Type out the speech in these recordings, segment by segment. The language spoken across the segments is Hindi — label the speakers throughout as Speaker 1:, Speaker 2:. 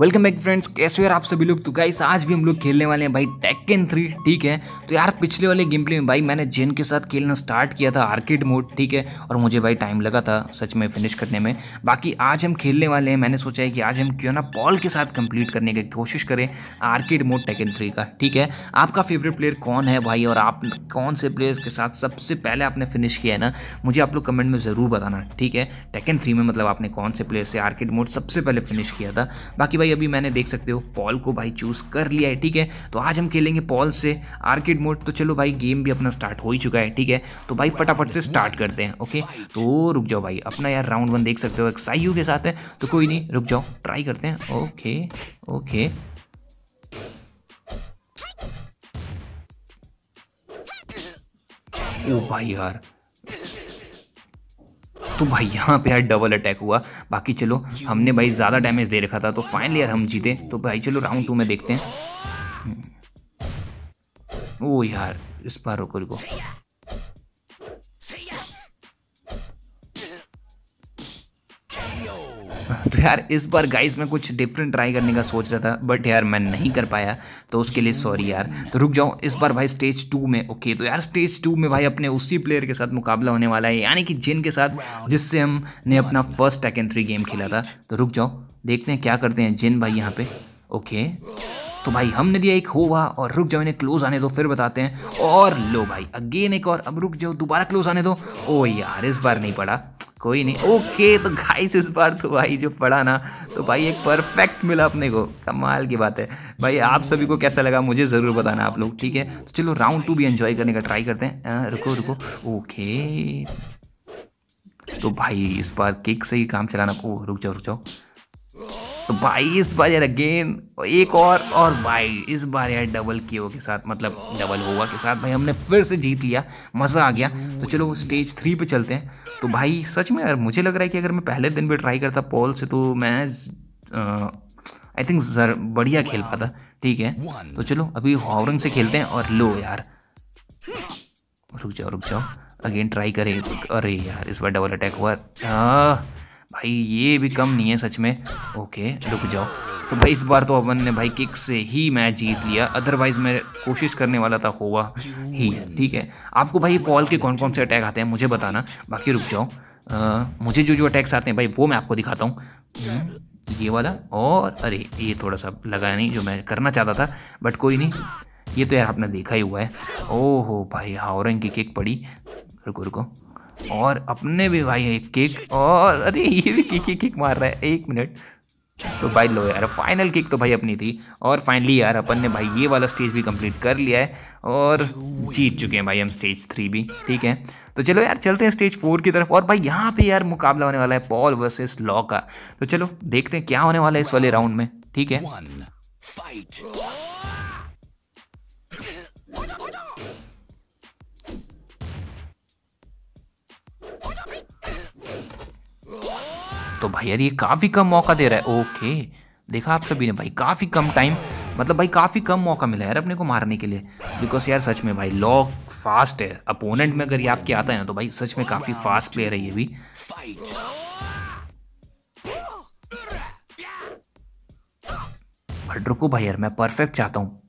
Speaker 1: वेलकम बैक फ्रेंड्स कैसे यार आप सभी लोग? तो गाइस आज भी हम लोग खेलने वाले हैं भाई टेक्कन थ्री ठीक है? तो यार, पिछले वाले गेम प्ले में भाई मैंने जेन के साथ खेलना स्टार्ट किया था आर्किड मोड ठीक है? और मुझे भाई टाइम लगा था सच में फिनिश करने में। बाकी आज हम खेलने वाले हैं। मैंने सोचा है कि आज हम क्यों ना पॉल के साथ कंप्लीट करने की कोशिश करें आर्किड मोड टेक्कन थ्री का, ठीक है? आपका फेवरेट प्लेयर कौन है भाई? और आप कौन से प्लेयर्स के साथ सबसे पहले आपने फिनिश किया है ना? मुझे आप लोग कमेंट में ज़रूर बताना, ठीक है? टेक्कन थ्री में मतलब आपने कौन से प्लेयर से आर्किड मोड सबसे पहले फिनिश किया था? बाकी भाई अभी मैंने देख सकते हो पॉल को भाई चूज़ कर लिया है, ठीक है? तो आज हम खेलेंगे पॉल से आर्किड मोड तो चलो भाई गेम भी अपना स्टार्ट हो ही चुका है, ठीक है? तो भाई, फटाफट से स्टार्ट करते हैं ओके तो रुक जाओ भाई, अपना यार राउंड वन देख सकते हो, एक साइयू के साथ है। तो कोई नहीं, रुक जाओ ट्राई करते हैं ओके ओके ओ भाई यार तो भाई, यहाँ पे यार डबल अटैक हुआ। बाकी चलो, हमने भाई ज़्यादा डैमेज दे रखा था तो फाइनल यार, हम जीते। तो भाई चलो राउंड टू में देखते हैं। ओ यार, इस बार रुको रुको। तो यार, इस बार गाइस मैं कुछ डिफरेंट ट्राई करने का सोच रहा था बट यार मैं नहीं कर पाया तो उसके लिए सॉरी यार। तो रुक जाओ, इस बार भाई स्टेज टू में ओके तो यार स्टेज टू में भाई अपने उसी प्लेयर के साथ मुकाबला होने वाला है, यानी कि जिन के साथ, जिससे हमने अपना फ़र्स्ट टेकन थ्री गेम खेला था। तो रुक जाओ, देखते हैं क्या करते हैं जिन भाई यहाँ पे। ओके तो भाई हमने दिया एक होवा, और रुक जाओ इन्हें क्लोज आने दो, फिर बताते हैं। और लो भाई अगेन एक और, अब रुक जाओ, दोबारा क्लोज आने दो। ओ यार, इस बार नहीं पड़ा। कोई नहीं। ओके तो गाइस इस बार तो भाई जो पढ़ा ना तो भाई एक परफेक्ट मिला अपने को। कमाल की बात है। भाई आप सभी को कैसा लगा मुझे ज़रूर बताना आप लोग ठीक है? तो चलो राउंड टू भी एंजॉय करने का ट्राई करते हैं। आ, रुको रुको। ओके। तो भाई इस बार केक से ही काम चलाना ओ रुक जाओ रुक जाओ। तो भाई इस बार यार अगेन एक और और भाई इस बार यार डबल कियो के साथ मतलब डबल होवा के साथ भाई हमने फिर से जीत लिया, मज़ा आ गया। तो चलो स्टेज थ्री पे चलते हैं। तो भाई सच में यार मुझे लग रहा है कि अगर मैं पहले दिन भी ट्राई करता पॉल से तो मैं आई थिंक सर बढ़िया खेल पाता। ठीक है? तो चलो अभी हॉर्न से खेलते हैं, और लो यार। रुक जाओ रुक जाओ। अगेन ट्राई करें। अरे यार, इस बार डबल अटैक हुआ। भाई ये भी कम नहीं है सच में। ओके रुक जाओ। तो भाई इस बार तो अपन ने भाई किक से ही मैच जीत लिया। अदरवाइज़ मैं कोशिश करने वाला था होगा ही ठीक है। आपको भाई पॉल के कौन कौन से अटैक आते हैं मुझे बताना। बाकी रुक जाओ। आ, मुझे जो जो अटैक्स आते हैं भाई वो मैं आपको दिखाता हूँ। हम्म, ये वाला और अरे ये थोड़ा सा लगा नहीं जो मैं करना चाहता था बट कोई नहीं। ये तो यार आपने देखा ही हुआ है। ओहो भाई हावरंग की किक पड़ी। रुको रुको। और अपने भी भाई एक किक और, अरे ये भी किक ही किक मार रहा है। एक मिनट तो भाई लो यार फाइनल किक तो भाई अपनी थी। और फाइनली यार, अपन ने भाई ये वाला स्टेज भी कंप्लीट कर लिया है। और जीत चुके हैं भाई हम स्टेज थ्री भी, ठीक है? तो चलो यार, चलते हैं स्टेज फोर की तरफ़। और भाई यहाँ पे यार मुकाबला होने वाला है पॉल वर्सेस लॉ का। तो चलो देखते हैं क्या होने वाला है इस वाले राउंड में, ठीक है? तो भाई यार ये काफ़ी कम मौका दे रहा है। ओके, देखा आप सभी ने भाई, काफ़ी कम टाइम मतलब भाई काफ़ी कम मौका मिला यार अपने को मारने के लिए। बिकॉज़ यार सच में भाई लॉक फास्ट है। अपोनेंट में अगर ये आपके आता है ना तो भाई सच में काफ़ी फास्ट प्लेयर है ये भी। बट रुको भाई यार, मैं परफेक्ट चाहता हूँ।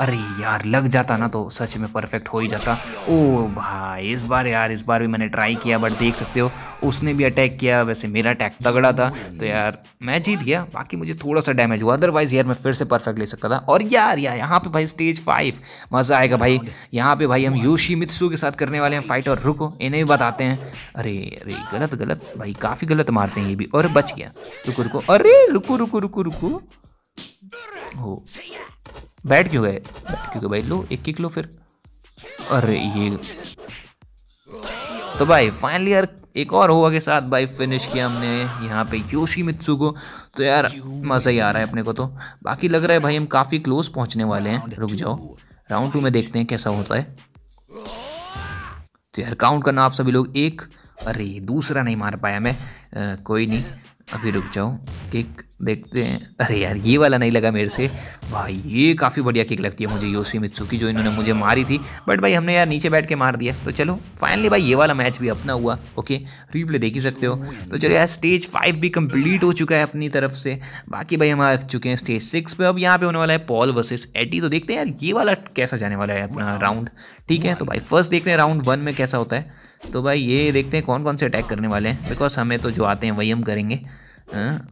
Speaker 1: अरे यार, लग जाता ना तो सच में परफेक्ट हो ही जाता। ओ भाई, इस बार यार, इस बार भी मैंने ट्राई किया बट देख सकते हो, उसने भी अटैक किया, वैसे मेरा अटैक तगड़ा था। तो यार, मैं जीत गया, बाकी मुझे थोड़ा सा डैमेज हुआ अदरवाइज़ यार मैं फिर से परफेक्ट ले सकता था। और यार यार, यहाँ पे भाई स्टेज फाइव मज़ा आएगा भाई। यहाँ पे भाई हम यूशी मित्सू के साथ करने वाले हैं फाइट और रुको, इन्हें भी बताते हैं। अरे अरे, गलत गलत, भाई काफ़ी गलत मारते हैं ये भी, और बच गया। रुको रुको, अरे, रुको रुको रुको रुको। हो बैठ क्यों गए? बैठ क्यों गए भाई लो एक किक लो फिर। अरे ये। तो भाई फाइनली यार एक और हुआ के साथ भाई फिनिश किया हमने यहाँ पे योशी मित्सु को। तो यार मज़ा ही आ रहा है अपने को तो। बाकी लग रहा है भाई हम काफ़ी क्लोज पहुँचने वाले हैं। रुक जाओ। राउंड टू में देखते हैं कैसा होता है। तो यार काउंट करना आप सभी लोग एक। अरे दूसरा नहीं मार पाया मैं। आ, कोई नहीं। अभी रुक जाओ। किक देखते हैं। अरे यार, ये वाला नहीं लगा मेरे से। भाई, ये काफ़ी बढ़िया किक लगती है मुझे, योशी मित्सुकी, जो इन्होंने मुझे मारी थी। बट भाई, हमने यार नीचे बैठ के मार दिया। तो चलो फाइनली भाई, ये वाला मैच भी अपना हुआ। ओके रिप्ले देख ही सकते हो। तो चलो यार स्टेज फाइव भी कंप्लीट हो चुका है अपनी तरफ़ से। बाकी भाई, हम आ चुके हैं स्टेज सिक्स पे। अब यहाँ पे होने वाला है पॉल वर्सेस एटी तो देखते हैं यार, ये वाला कैसा जाने वाला है अपना राउंड ठीक है? तो भाई फ़र्स्ट देखते हैं राउंड वन में कैसा होता है। तो भाई, ये देखते हैं कौन कौन से अटैक करने वाले हैं। बिकॉज़ हमें तो जो आते हैं, वही हम करेंगे।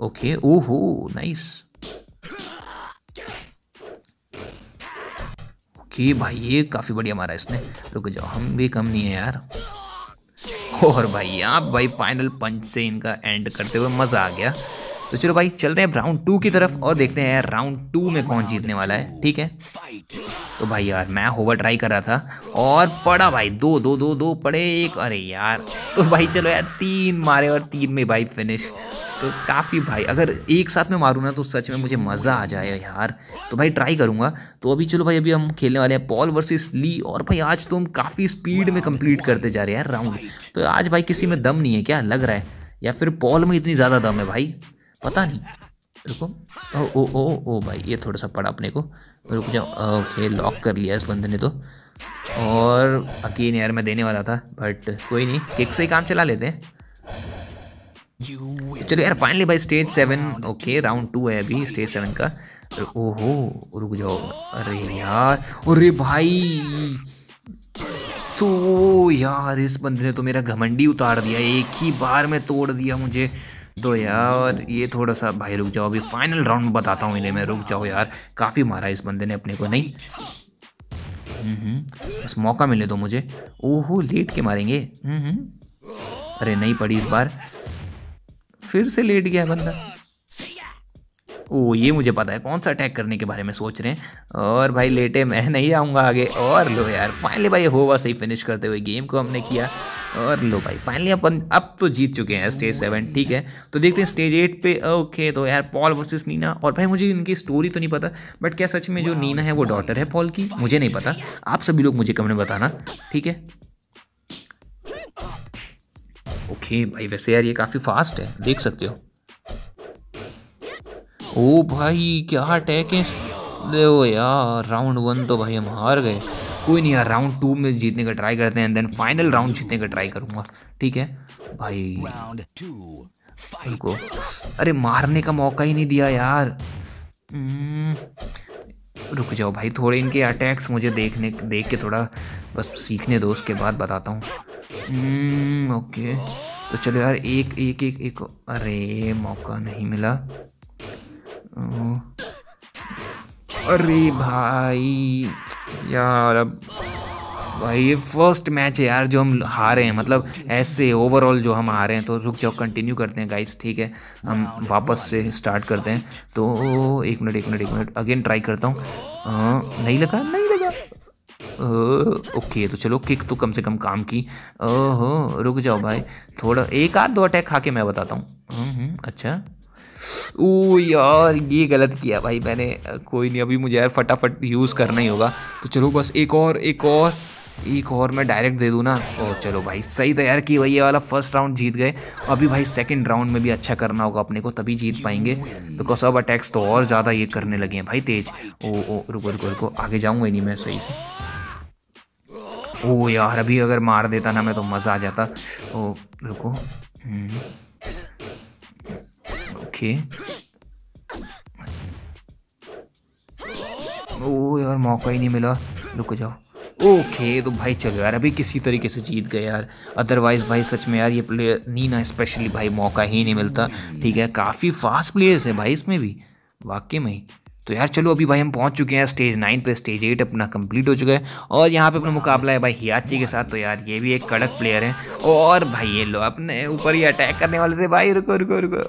Speaker 1: ओके, ओहो नाइस ओके भाई, ये काफ़ी बढ़िया मारा इसने। रुक जाओ, हम भी कम नहीं है यार। और भाई, आप भाई फाइनल पंच से इनका एंड करते हुए मज़ा आ गया। तो चलो भाई, चलते हैं राउंड टू की तरफ़ और देखते हैं राउंड टू में कौन जीतने वाला है, ठीक है? तो भाई यार, मैं होवर ट्राई कर रहा था और पड़ा भाई, दो दो दो दो पड़े एक। अरे यार तो भाई चलो यार, तीन मारे और तीन में भाई फिनिश तो काफ़ी भाई, अगर एक साथ में मारूँ ना तो सच में मुझे मज़ा आ जाए यार। तो भाई ट्राई करूँगा। तो अभी चलो भाई, अभी हम खेलने वाले हैं पॉल वर्सेस ली और भाई आज तो हम काफ़ी स्पीड में कंप्लीट करते जा रहे हैं यार राउंड तो आज भाई किसी में दम नहीं है क्या, लग रहा है? या फिर पॉल में इतनी ज़्यादा दम है भाई? पता नहीं। रुको। ओ ओ ओ ओ भाई, ये थोड़ा सा पड़ा अपने को। रुक जाओ। ओके, लॉक कर लिया इस बंदे ने तो। और अकीन यार, मैं देने वाला था बट कोई नहीं। किक से ही काम चला लेते हैं। चलो यार फाइनली भाई stage seven okay round two है अभी स्टेज सेवन का। ओहो, रुक जाओ। अरे यार, अरे भाई। तो यार, इस बंदे ने तो मेरा घमंडी उतार दिया। एक ही बार में तोड़ दिया मुझे। तो यार, ये थोड़ा सा भाई रुक जाओ, अभी फाइनल राउंड में बताता हूँ इन्हें मैं, रुक जाओ यार। काफ़ी मारा इस बंदे ने अपने को, नहीं? बस मौका मिले तो मुझे। ओहो, लेट के मारेंगे। अरे नहीं पड़ी इस बार। फिर से लेट गया बंदा। ओ, ये मुझे पता है, कौन सा अटैक करने के बारे में सोच रहे हैं। और भाई लेटे मैं नहीं आऊँगा आगे। और लो यार फाइनली भाई होवा सही फिनिश करते हुए। गेम को हमने किया। और लो भाई फाइनली अपन अब तो जीत चुके हैं स्टेज सेवन ठीक है? तो देखते हैं स्टेज एट पे ओके तो यार पॉल वर्सेस नीना और भाई मुझे इनकी स्टोरी तो नहीं पता बट क्या सच में जो नीना है वो डॉटर है पॉल की? मुझे नहीं पता। आप सभी लोग मुझे कमेंट बताना ठीक है? ओके भाई वैसे यार ये काफ़ी फास्ट है देख सकते हो। ओ भाई क्या अटैक है यार राउंड वन तो भाई हम हार गए। कोई नहीं यार राउंड टू में जीतने का ट्राई करते हैं देन फाइनल राउंड जीतने का ट्राई करूँगा ठीक है? भाई उनको अरे मारने का मौका ही नहीं दिया यार। हम्म, रुक जाओ भाई थोड़े इनके अटैक्स मुझे देखने देख के थोड़ा बस सीखने दो उसके बाद बताता हूँ। हम्म, ओके तो चलो यार एक एक एक एक अरे मौका नहीं मिला। अरे भाई। यार अब भाई ये फ़र्स्ट मैच है यार जो हम हारे हैं। मतलब ऐसे ओवरऑल जो हम हारे हैं तो रुक जाओ कंटिन्यू करते हैं गाइस ठीक है? हम वापस से स्टार्ट करते हैं। तो एक मिनट एक मिनट एक मिनट अगेन ट्राई करता हूँ। नहीं लगा? नहीं लगा। ओके तो चलो किक तो कम से कम काम की। ओहो रुक जाओ भाई। थोड़ा एक आध दो अटैक खा के मैं बताता हूँ। हम्म, हम्म, अच्छा। ओ यार, ये गलत किया भाई मैंने। कोई नहीं, अभी मुझे यार फटाफट यूज़ करना ही होगा। तो चलो बस एक और एक और एक और मैं डायरेक्ट दे दूँ ना? ओ, चलो भाई, सही तैयार की भाई, ये वाला फ़र्स्ट राउंड जीत गए। अभी भाई सेकंड राउंड में भी अच्छा करना होगा अपने को, तभी जीत पाएँगे। बिकॉज़ अब अटैक्स तो और ज़्यादा ये करने लगे हैं भाई, तेज। ओ ओ, रुको रुको रुको, आगे जाऊँगा ही नहीं मैं सही से। ओ यार, अभी अगर मार देता ना मैं तो मज़ा आ जाता। तो रुको ओके ओ यार मौका ही नहीं मिला। रुक जाओ। ओके तो भाई चलो यार, अभी किसी तरीके से जीत गए यार। अदरवाइज़ भाई सच में यार, ये प्लेयर नीना स्पेशली भाई मौका ही नहीं मिलता। ठीक है, काफ़ी फास्ट प्लेयर्स है भाई इसमें भी। वाकई में तो यार चलो, अभी भाई हम पहुँच चुके हैं स्टेज नाइन पे। स्टेज एट अपना कंप्लीट हो चुका है। और यहाँ पे अपना मुकाबला है भाई हियाची के साथ। तो यार ये भी एक कड़क प्लेयर है। और भाई ये लो, अपने ऊपर ही अटैक करने वाले थे भाई। रुको रुको रुको।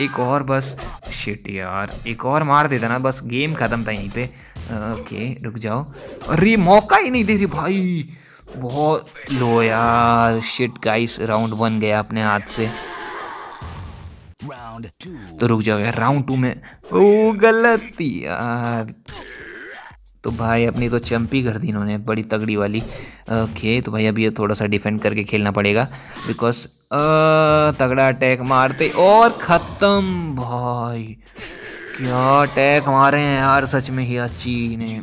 Speaker 1: एक और बस। शिट यार एक और मार देता ना बस गेम ख़त्म था यहीं पे। ओके रुक जाओ। अरे मौका ही नहीं दे रही भाई। बहुत लो यार। शिट गाइस राउंड वन गया अपने हाथ से। तो रुक जाओ यार राउंड टू में। ओ गलती यार। तो भाई, अपनी तो चंपी कर दी इन्होंने, बड़ी तगड़ी वाली। ओके तो भाई, अभी ये थोड़ा सा डिफेंड करके खेलना पड़ेगा। बिकॉज़ तगड़ा अटैक मारते, और ख़त्म। भाई, क्या अटैक मारे हैं यार, सच में ही अच्छी ने।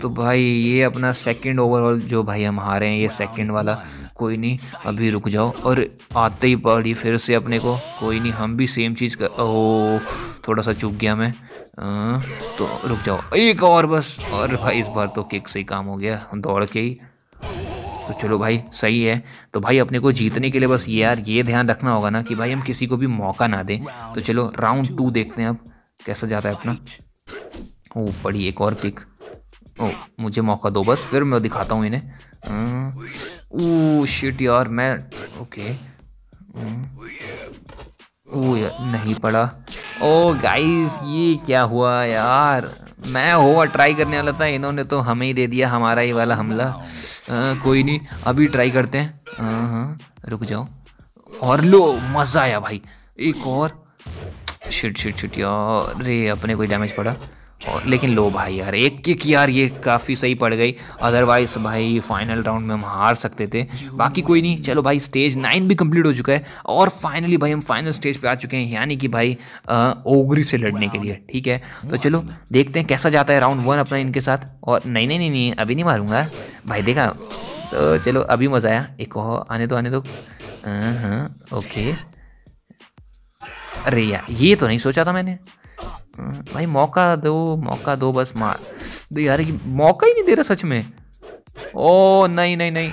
Speaker 1: तो भाई, ये अपना सेकंड ओवरऑल जो भाई हम हारे हैं, ये सेकंड वाला। कोई नहीं अभी रुक जाओ। और आते ही पड़ी फिर से अपने को। कोई नहीं हम भी सेम चीज़ कर ओ थोड़ा सा चूक गया मैं। आ, तो रुक जाओ। एक और बस। और भाई इस बार तो किक से ही काम हो गया दौड़ के ही। तो चलो भाई सही है। तो भाई अपने को जीतने के लिए बस ये यार ये ध्यान रखना होगा ना कि भाई हम किसी को भी मौका ना दें। तो चलो राउंड टू देखते हैं अब कैसा जाता है अपना। ओ पड़ी एक और किक ओ मुझे मौका दो बस फिर मैं दिखाता हूँ इन्हें। शिट यार मैं ओके ओ यार नहीं पड़ा. ओ गाइस ये क्या हुआ यार? मैं होगा ट्राई करने वाला था इन्होंने तो हमें ही दे दिया हमारा ही वाला हमला. आ, कोई नहीं अभी ट्राई करते हैं. हाँ रुक जाओ. और लो मज़ा आया भाई. एक और. शिट शिट शिट यार रे अपने कोई डैमेज पड़ा. लेकिन लो भाई यार एक किक यार ये काफ़ी सही पड़ गई। अदरवाइज़ भाई फाइनल राउंड में हम हार सकते थे। बाकी कोई नहीं चलो भाई स्टेज नाइन भी कंप्लीट हो चुका है। और फाइनली भाई हम फाइनल स्टेज पे आ चुके हैं यानी कि भाई आ, ओगरी से लड़ने के लिए ठीक है? तो चलो देखते हैं कैसा जाता है राउंड वन अपना इनके साथ। और नहीं नहीं नहीं नहीं अभी नहीं मारूँगा। भाई देखा तो चलो अभी मज़ा आया। एक और आने दो आने दो। हाँ, ओके अरे यार ये तो नहीं सोचा था मैंने। भाई, मौका दो मौका दो बस मार दो यार, ये मौका ही नहीं दे रहा सच में। ओ, नहीं नहीं नहीं।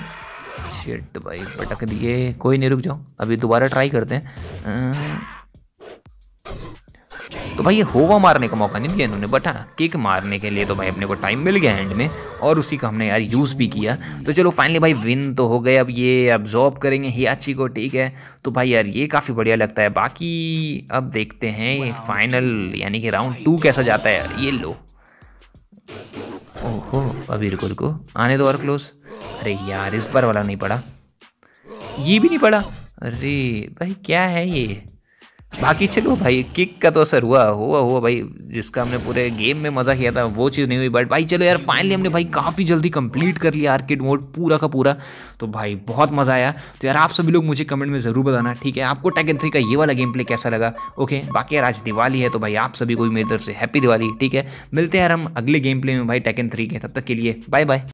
Speaker 1: शिट भाई पटक दिए। कोई नहीं, रुक जाओ। अभी दोबारा ट्राई करते हैं। तो भाई ये होवा मारने का मौका नहीं दिया इन्होंने बट हाँ किक मारने के लिए तो भाई अपने को टाइम मिल गया एंड में और उसी का हमने यार यूज़ भी किया। तो चलो फाइनली भाई विन तो हो गए अब ये अब्जॉर्ब करेंगे हियाची को ठीक है। तो भाई यार ये काफ़ी बढ़िया लगता है। बाकी अब देखते हैं ये फाइनल यानी कि राउंड टू कैसा जाता है यार ये लो। ओहो अभी रुको रुको आने दो और क्लोज अरे यार इस बार वाला नहीं पड़ा ये भी नहीं पड़ा अरे भाई क्या है ये? बाकी चलो भाई किक का तो असर हुआ हुआ हुआ भाई, जिसका हमने पूरे गेम में मज़ा किया था, वो चीज़ नहीं हुई बट भाई चलो यार फाइनली हमने भाई काफ़ी जल्दी कंप्लीट कर लिया आर्किड मोड पूरा का पूरा। तो भाई, बहुत मज़ा आया। तो यार, आप सभी लोग मुझे कमेंट में ज़रूर बताना, ठीक है? आपको टेकन थ्री का ये वाला गेम प्ले कैसा लगा? ओके बाकी यार, आज दिवाली है तो भाई आप सभी को भी मेरी तरफ़ से हैप्पी दिवाली, ठीक है? मिलते हैं यार हम अगले गेम प्ले में भाई टेकन थ्री के, तब तक के लिए बाय बाय